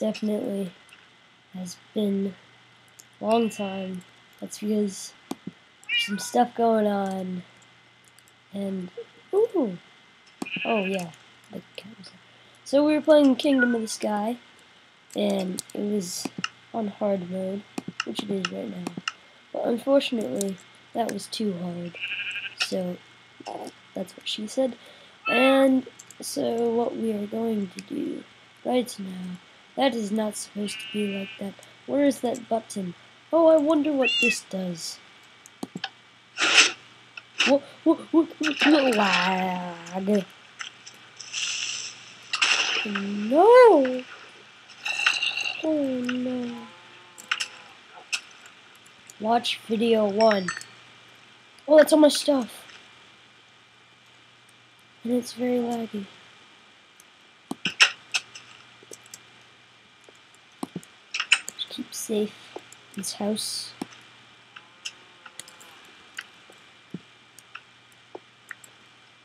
definitely has been a long time. That's because there's some stuff going on. And, ooh, oh yeah, so we were playing Kingdom of the Sky, and it was on hard mode, which it is right now. But unfortunately, that was too hard. So, that's what she said. And so what we are going to do right now, that is not supposed to be like that. Where is that button? Oh, I wonder what this does. Lag. No! Oh no. Watch video one. Oh, that's all my stuff. And it's very laggy. Just keep safe this house.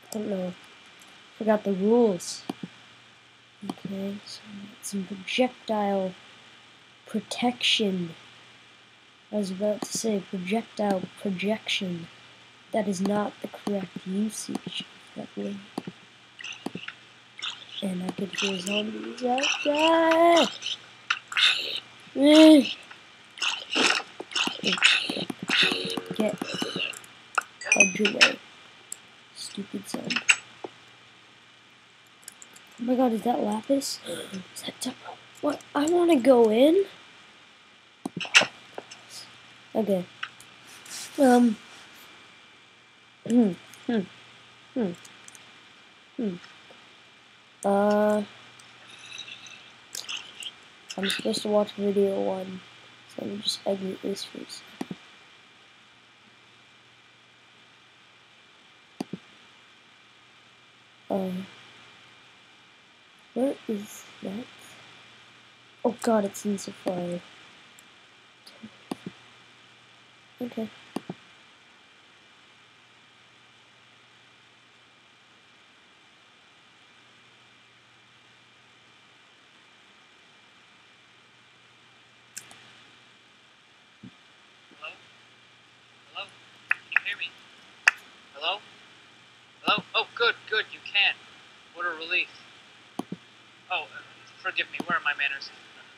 I don't know. Forgot the rules. Okay, so some projectile protection. I was about to say projectile projection. That is not the correct usage of that word. And I could hear zombies outside. Get out your way. Stupid zombie. Oh my god, is that Lapis? Is that What? I want to go in? Okay. Um. Hmm. Hmm. Hmm. Hmm. Uh. I'm supposed to watch video one, so let me just exit this first. Um. Where is that? Oh god, it's in Safari. Okay. Hello? Hello? Can you hear me? Hello? Hello? Oh, good, good, you can. What a relief. Oh, uh, forgive me, where are my manners?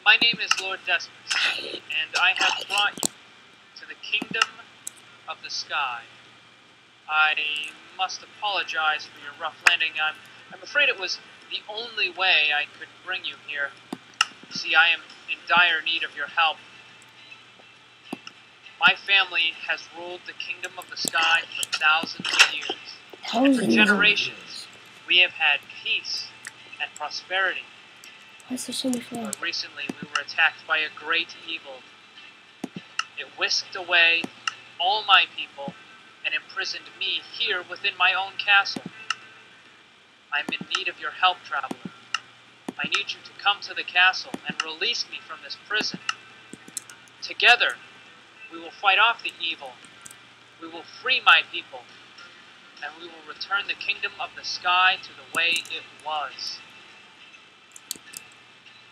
My name is Lord Desmus, and I have brought you to the kingdom of the sky. I must apologize for your rough landing. I'm, I'm afraid it was the only way I could bring you here. See, I am in dire need of your help. My family has ruled the kingdom of the sky for thousands of years. Thousands for generations, we have had peace and prosperity. So much? Recently we were attacked by a great evil. It whisked away all my people and imprisoned me here within my own castle. I'm in need of your help, traveler. I need you to come to the castle and release me from this prison. Together, we will fight off the evil. We will free my people. And we will return the kingdom of the sky to the way it was.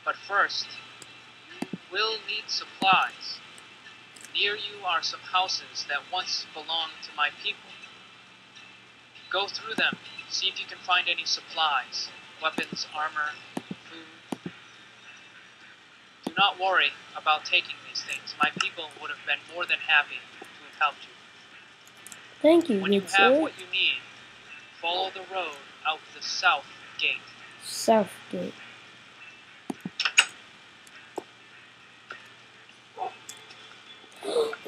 But first, you will need supplies. Near you are some houses that once belonged to my people. Go through them, see if you can find any supplies, weapons, armor, food. Do not worry about taking these things. My people would have been more than happy to have helped you. Thank you, When you have sir. what you need, follow the road out the south gate. Southgate.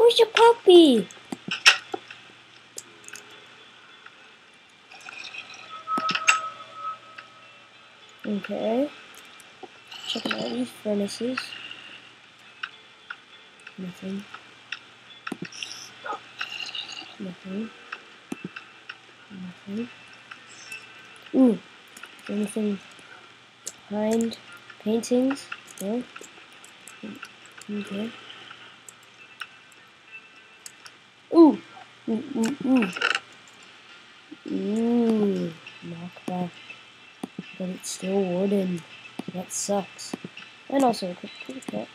Where's your puppy? Okay. Checking out these furnaces. Nothing. Nothing. Nothing. Ooh. Anything behind paintings? No? Mm, okay. Mm, mm, mm. Ooh! Ooh, ooh. Ooh. Knockback. But it's still wooden. That sucks. And also a quick quick.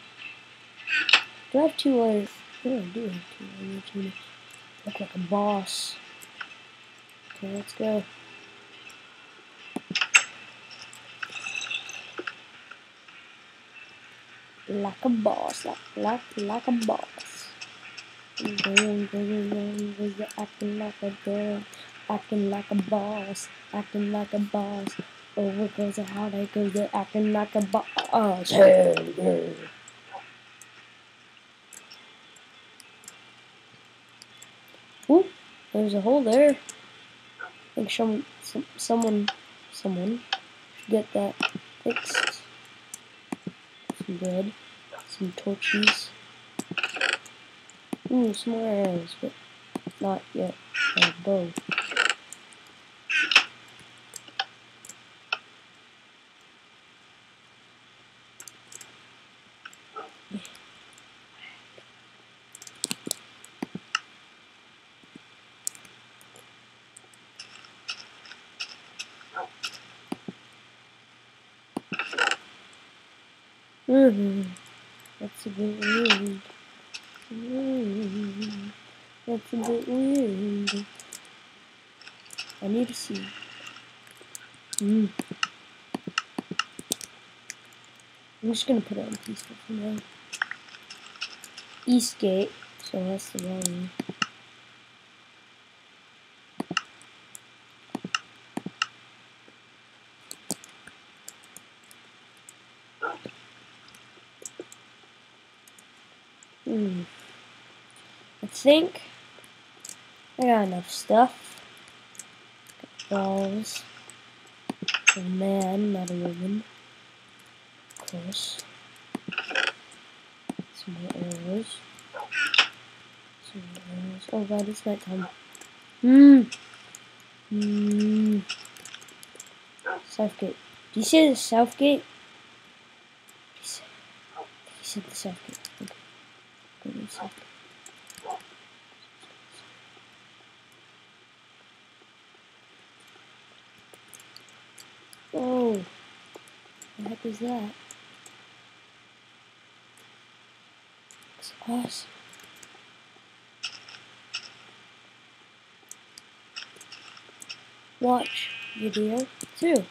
Do I have two other yeah, I do have two other tuners. Look like a boss. Okay, let's go. Like a boss, like like like a boss. Going, going, going, was acting like a girl, acting like a boss, acting like a boss. Oh, Over goes a heartache, goes the acting like a boss. Hey, hey. Ooh, there's a hole there. I think some, some someone, someone should get that fixed. Some bread, some torches. Ooh, some more arrows, but not yet. A bow. Mm-hmm. That's a. Mm, That's a bit weird. I need to see. Mm. I'm just gonna put it on peaceful for now. Eastgate, so that's the wrong one. I think I got enough stuff. Balls. A man, not a woman. Of course. Some more arrows. Some arrows. Oh god, it's nighttime. Hmm. Hmm. Southgate. Do you see the Southgate? He said, he said the Southgate. Okay. A sec. Oh, the heck is that? Looks awesome. Watch video two.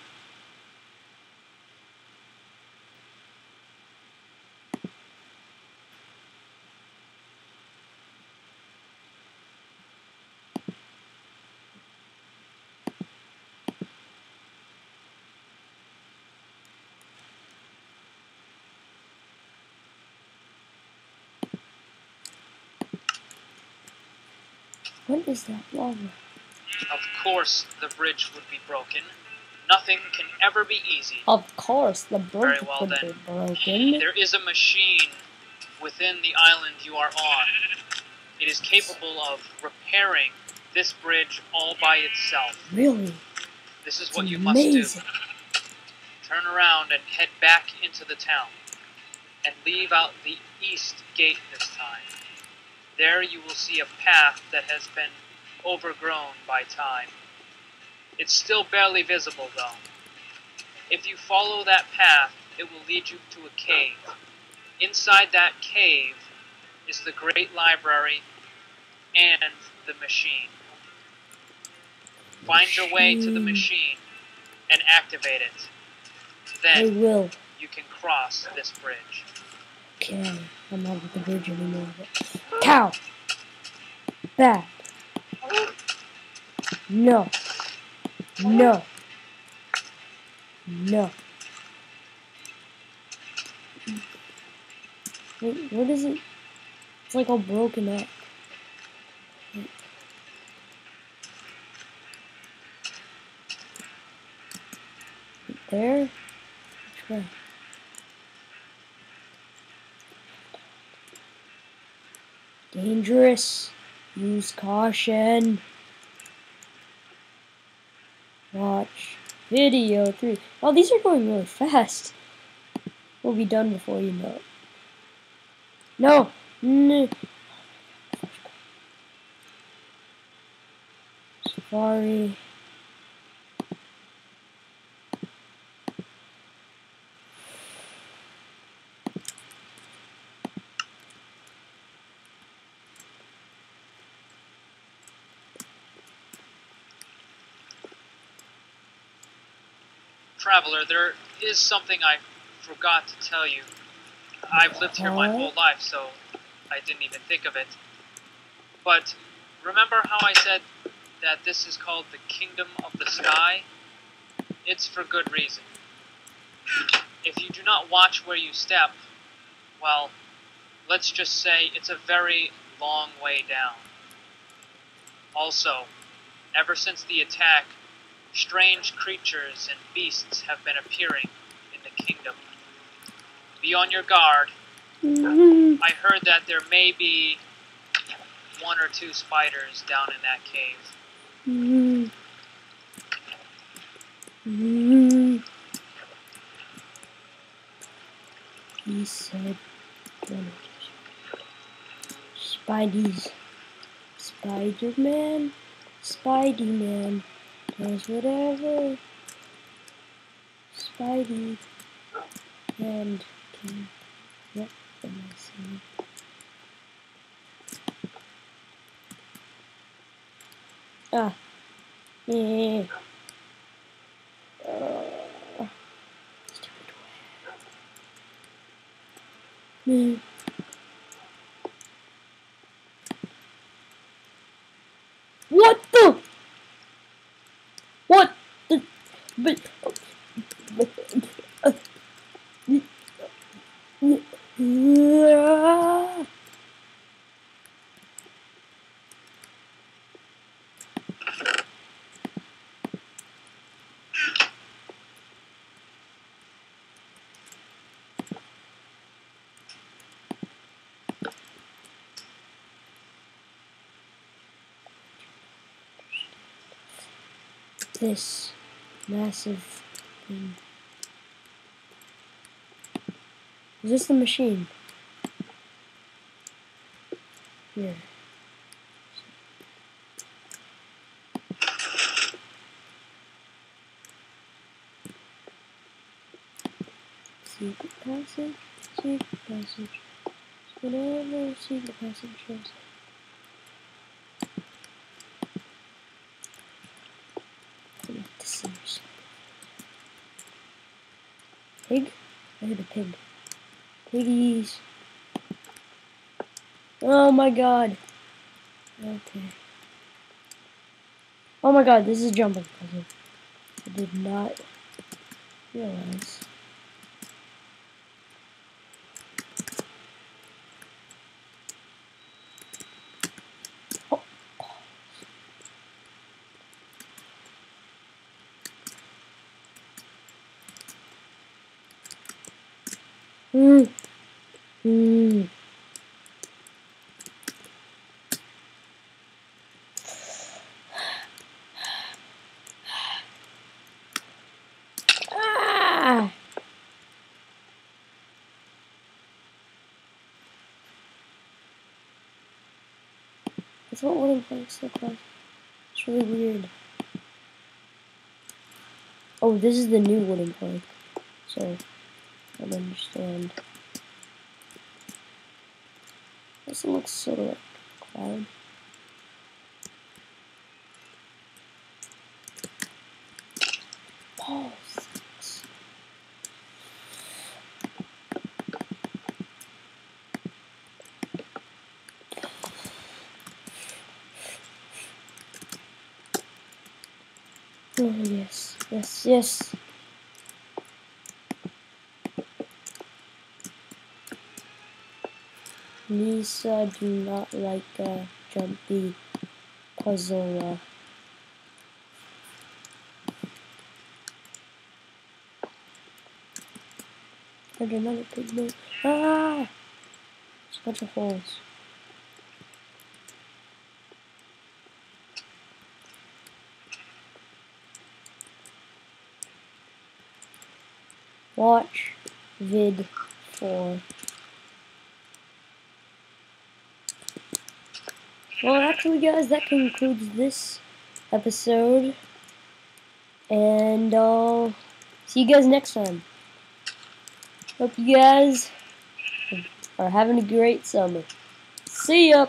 What is that lava? Of course, the bridge would be broken. Nothing can ever be easy. Of course, the bridge well could then. be broken. There is a machine within the island you are on. It is capable of repairing this bridge all by itself. Really? This is It's what you must do. Turn around and head back into the town. And leave out the east gate this time. There you will see a path that has been overgrown by time. It's still barely visible though. If you follow that path, it will lead you to a cave. Inside that cave is the Great Library and the machine. Find your way to the Machine. and activate it. Then will. you can cross this bridge. Okay, I'm not at the bridge anymore. But... Cow! Back! No! No! No! Wait, what is it? It's like all broken up. There? Which way? Dangerous. Use caution. Watch video three. Oh, these are going really fast. We'll be done before you know it. No. No. Safari. Traveler, there is something I forgot to tell you. I've lived here my whole life, so I didn't even think of it. But remember how I said that this is called the Kingdom of the Sky? It's for good reason. If you do not watch where you step, well, let's just say it's a very long way down. Also, ever since the attack, strange creatures and beasts have been appearing in the kingdom. Be on your guard. Mm, I heard that there may be one or two spiders down in that cave. mm, mm. He said, Spidey's Spider Man, Does whatever Spidey and. What am I? Ah. Yeah. Uh, stupid. Hmm. What the? What the? But. Ah. This massive thing. Is this the machine? Here. Secret passage, secret passage. Whatever secret passage is. I like to see yourself. Pig? Piggies. Oh my god. Okay. Oh my god, this is jumping puzzle. I did not realize. Ah! That's what wooden planks look like. It's really weird. Oh, this is the new wooden plank. So, I understand. This looks sort of like cloud. Oh, yes, yes, yes. Lisa do not like a jumpy puzzle. Uh, There's another big. Ah! There's a bunch of holes. Watch vid 4. Well, actually, guys, that concludes this episode. And I'll see you guys next time. Hope you guys are having a great summer. See ya!